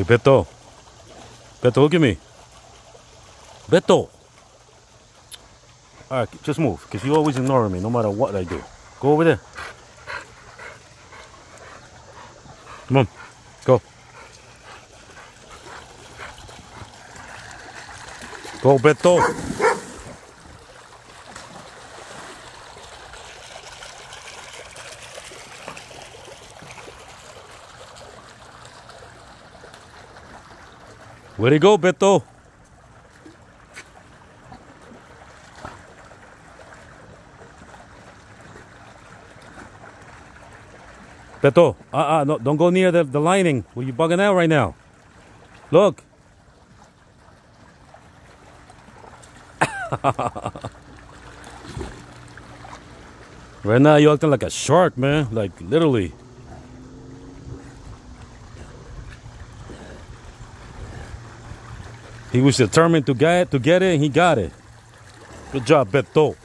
Hey, Beto. Beto, look at me. Beto. All right, just move, because you always ignoring me, no matter what I do. Go over there. Come on, go. Go, Beto. Where'd he go, Beto? Beto, uh-uh, no, don't go near the, the lining. Well, you bugging out right now. Look. right now, you're acting like a shark, man. Like, literally. He was determined to get to get it, and he got it. Good job, Beto.